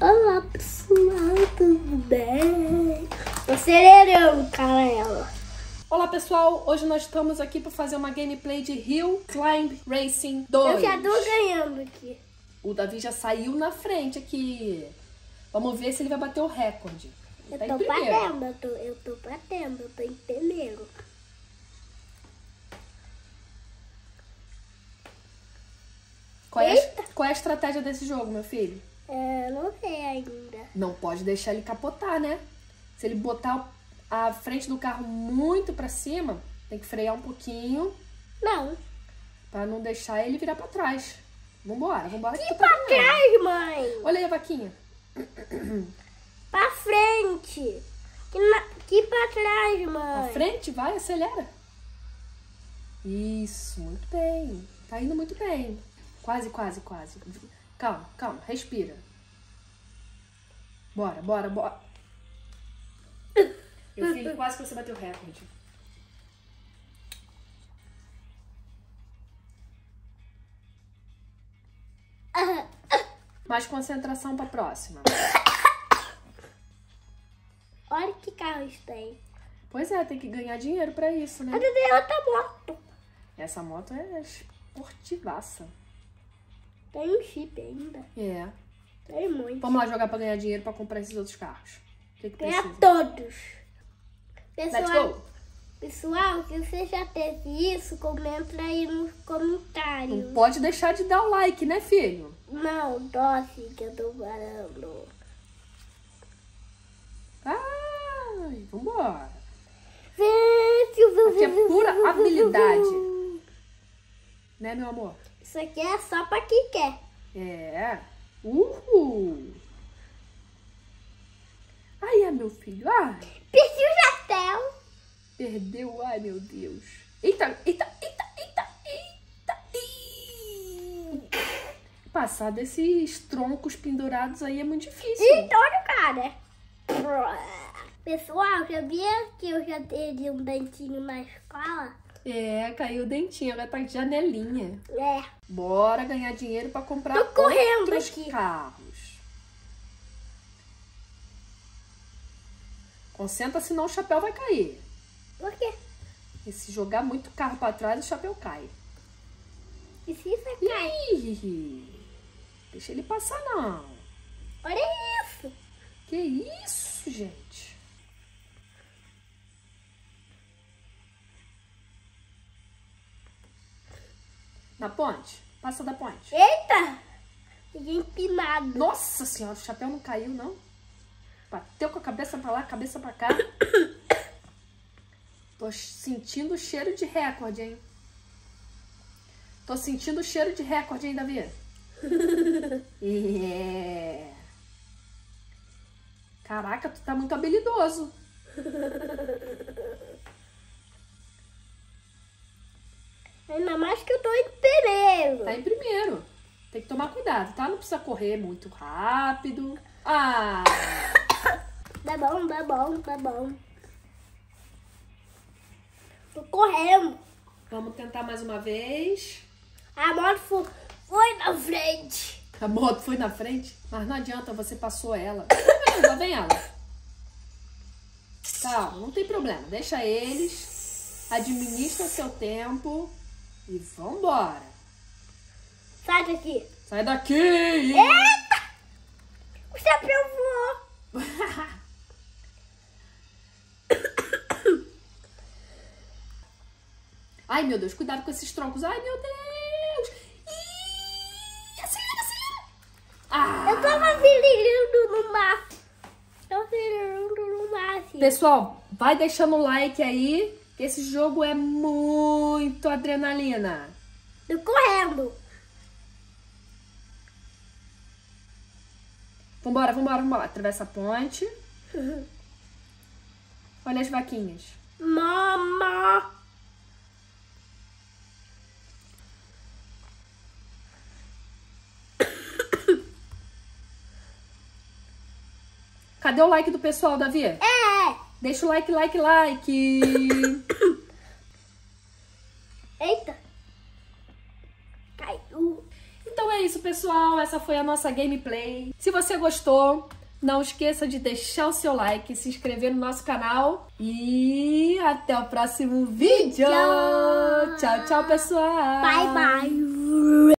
Olá pessoal, tudo bem? Tô acelerando, Carela. Olá pessoal, hoje nós estamos aqui para fazer uma gameplay de Hill Climb Racing 2. Eu já tô ganhando aqui. O Davi já saiu na frente aqui. Vamos ver se ele vai bater o recorde. Eu Tá tô batendo, eu tô, eu tô batendo, eu tô em primeiro. Qual é, a, qual é a estratégia desse jogo, meu filho? É, não sei ainda. Não pode deixar ele capotar, né? Se ele botar a frente do carro muito para cima, tem que frear um pouquinho Não. para não deixar ele virar para trás. Vambora, vambora. que Que tá pra trás, mãe? Olha aí a vaquinha. Pra frente. Que, na, que pra trás, mãe? frente, vai, acelera. Isso, muito bem. Tá indo muito bem. Quase, quase, quase. Calma, calma, respira. Bora, bora, bora. Meu filho, quase que você bateu o recorde. Mais concentração pra próxima. Olha que carros tem. Pois é, tem que ganhar dinheiro pra isso, né? Ainda tem outra moto. Essa moto é esportivaça. Tem um chip ainda. É. Tem muito. Vamos lá jogar pra ganhar dinheiro pra comprar esses outros carros. O que, que Ganha precisa? todos. Let's Pessoal, go! pessoal, se você já teve isso, comenta aí nos comentários. Não pode deixar de dar o like, né, filho? Não, doce que eu tô falando. Ai, vambora. Aqui é pura habilidade. Né, meu amor? Isso aqui é só pra quem quer. É. Uhul! Ai, é meu filho. Ai, Perdi o chapéu. perdeu. Ai, meu Deus. Eita, eita, eita, eita, eita. Ih. Passar desses troncos pendurados aí é muito difícil. Então, olha o cara. Pessoal, sabia que eu já perdi um dentinho na escola? É, caiu o dentinho, agora tá de janelinha. É. Bora ganhar dinheiro pra comprar Tô correndo outros aqui. carros. Concentra, senão o chapéu vai cair. Por quê? E se jogar muito carro pra trás, o chapéu cai. E se isso cai? Ih, deixa ele passar não. Olha isso. Que isso, gente? Na ponte. Passa da ponte. Eita. Fiquei empinado. Nossa senhora, o chapéu não caiu, não. Bateu com a cabeça pra lá, cabeça pra cá. Tô sentindo o cheiro de recorde, hein? Tô sentindo o cheiro de recorde, hein, Davi? É. Caraca, tu tá muito habilidoso. Ainda mais que eu tô em primeiro. Tá em primeiro. Tem que tomar cuidado, tá? Não precisa correr muito rápido. Ah! Tá bom, tá bom, tá bom. Tô correndo. Vamos tentar mais uma vez. A moto fo- foi na frente. A moto foi na frente, mas não adianta, você passou ela. Lá vem ela. Calma, não tem problema. Deixa eles. Administra seu tempo. E vambora. Sai daqui. Sai daqui! Eita! O chapéu voou. Ai, meu Deus, cuidado com esses troncos. Ai, meu Deus! Ih, acelera, acelera! Ah! Eu tava acelerando no máximo. Tô acelerando no máximo. Pessoal, vai deixando o like aí, esse jogo é muito adrenalina. Tô correndo. Vambora, vambora, vambora. Atravessa a ponte. Olha as vaquinhas. Mama. Cadê o like do pessoal, Davi? É. Deixa o like, like, like. Pessoal, essa foi a nossa gameplay. Se você gostou, não esqueça de deixar o seu like, se inscrever no nosso canal e até o próximo vídeo. Tchau, tchau, pessoal. Bye, bye.